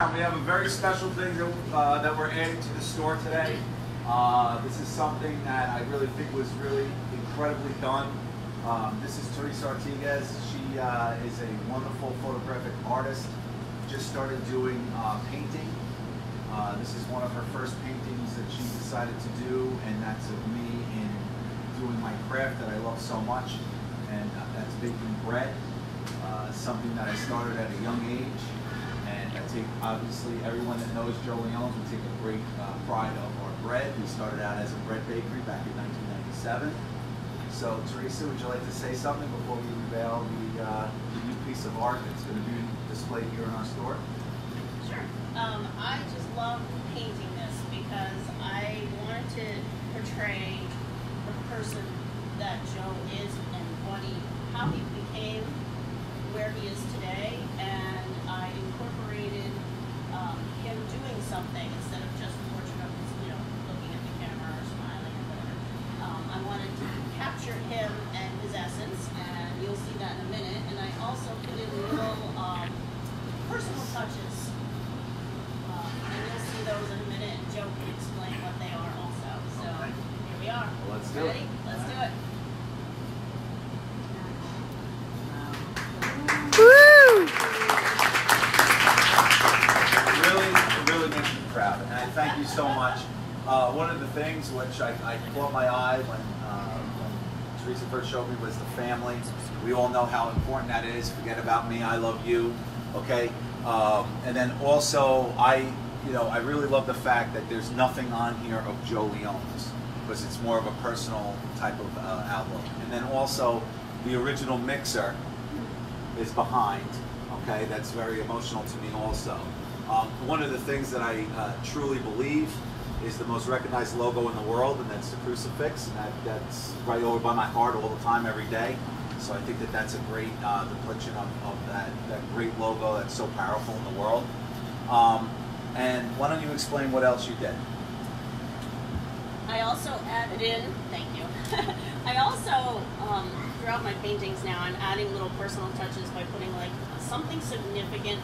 We have a very special thing that, uh, that we're adding to the store today. Uh, this is something that I really think was really incredibly done. Um, this is Theresa Artigas. She uh, is a wonderful photographic artist. Just started doing uh, painting. Uh, this is one of her first paintings that she decided to do, and that's of me in doing my craft that I love so much, and uh, that's baking bread. Something that I started at a young age, take obviously everyone that knows Joe Leone's would take a great uh, pride of our bread. We started out as a bread bakery back in 1997. So Theresa, would you like to say something before we unveil the, uh, the new piece of art that's going to be displayed here in our store? Sure. Um, I just love painting this because I wanted to portray the person that Joe is and what he, how he became where he is today, and I incorporated um, him doing something instead of just portrait of his, you know, looking at the camera or smiling or whatever. Um, I wanted to capture him and his essence, and you'll see that in a minute. And I also put in little um, personal touches um, and you'll see those in a minute, and Joe can explain what they are also. So here we are. Well, let's do it. Ready? Let's do it. Woo! It really, it really makes me proud, and I thank you so much. Uh, one of the things which I, I caught my eye when, uh, when Theresa first showed me was the family. We all know how important that is. Forget about me, I love you. Okay, um, and then also I, you know, I really love the fact that there's nothing on here of Joe Leone's because it's more of a personal type of uh. And then also the original mixer is behind. Okay, that's very emotional to me also. Um, one of the things that I uh, truly believe is the most recognized logo in the world, and that's the crucifix, and that, that's right over by my heart all the time, every day. So I think that that's a great uh, depiction of, of that, that great logo that's so powerful in the world. Um, and why don't you explain what else you did? I also added in, thank you. I also, um, throughout my paintings now, I'm adding little personal touches by putting like something significant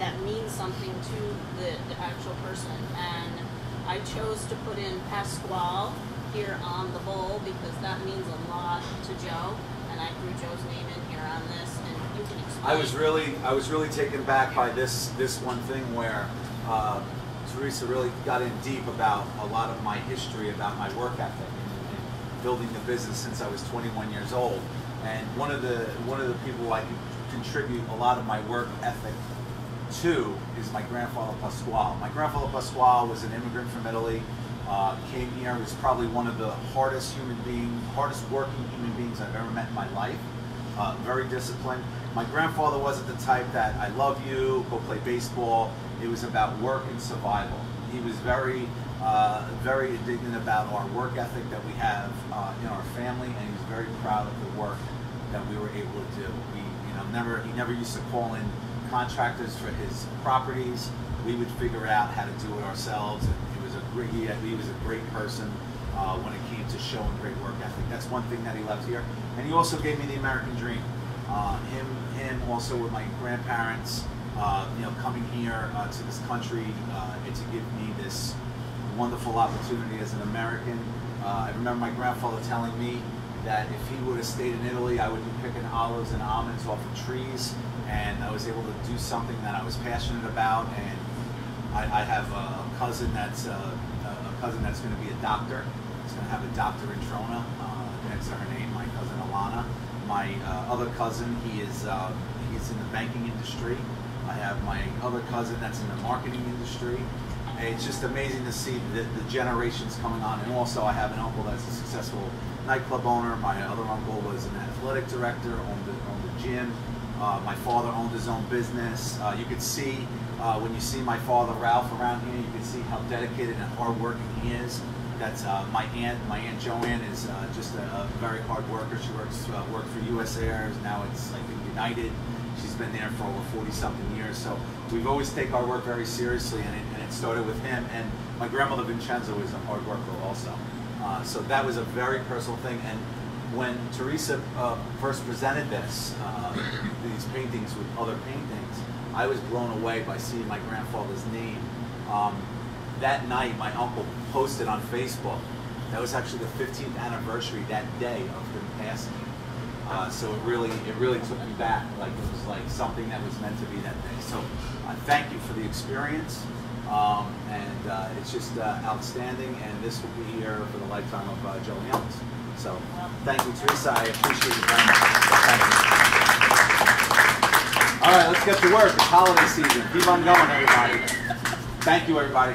that means something to the, the actual person. And I chose to put in Pasquale here on the bowl because that means a lot to Joe. And I threw Joe's name in here on this, and you can explain. I was really, I was really taken back by this this one thing where uh, Theresa really got in deep about a lot of my history, about my work ethic, and, building the business since I was 21 years old. And one of the one of the people I can contribute a lot of my work ethic to is my grandfather Pasquale. My grandfather Pasquale was an immigrant from Italy. Uh, came here, was probably one of the hardest human beings, hardest working human beings I've ever met in my life uh, very disciplined. My grandfather wasn't the type that I love you, go play baseball. It was about work and survival. He was very, uh, very indignant about our work ethic that we have uh, in our family, and he was very proud of the work that we were able to do. You know, never he never used to call in contractors for his properties. We would figure out how to do it ourselves, and he was a great he, was a great person uh, when it came to showing great work ethic. That's one thing that he left here. And he also gave me the American dream. Uh, him, him also with my grandparents, uh, you know, coming here uh, to this country uh, and to give me this wonderful opportunity as an American. Uh, I remember my grandfather telling me that if he would have stayed in Italy, I would be picking olives and almonds off of trees, and I was able to do something that I was passionate about. And I, I have a cousin that's uh, a cousin that's going to be a doctor. He's going to have a doctor in Trona uh, her name. My cousin Alana. My uh, other cousin, he is uh, he's in the banking industry. I have my other cousin that's in the marketing industry. It's just amazing to see the, the generations coming on. And also, I have an uncle that's a successful nightclub owner. My other uncle was an athletic director, owned the, owned the gym. Uh, my father owned his own business. Uh, you could see uh, when you see my father Ralph around here, you can see how dedicated and hardworking he is. That's uh, my aunt. My aunt Joanne is uh, just a, a very hard worker. She works worked for U.S. Air. Now it's think United. She's been there for over 40 something years. So we've always take our work very seriously, and it, and it started with him. And my grandmother Vincenzo is a hard worker also. Uh, so that was a very personal thing. And when Theresa uh, first presented this, uh, these paintings with other paintings, I was blown away by seeing my grandfather's name. Um, that night, my uncle posted on Facebook. That was actually the 15th anniversary that day of him passing. Uh, so it really, it really took me back. Like it was like something that was meant to be that day. So uh, thank you for the experience, um, and uh, it's just uh, outstanding. And this will be here for the lifetime of uh, Joe Helms. So thank you, Theresa. I appreciate it very much. Thank you. All right, let's get to work. It's holiday season. Keep on going, everybody. Thank you, everybody.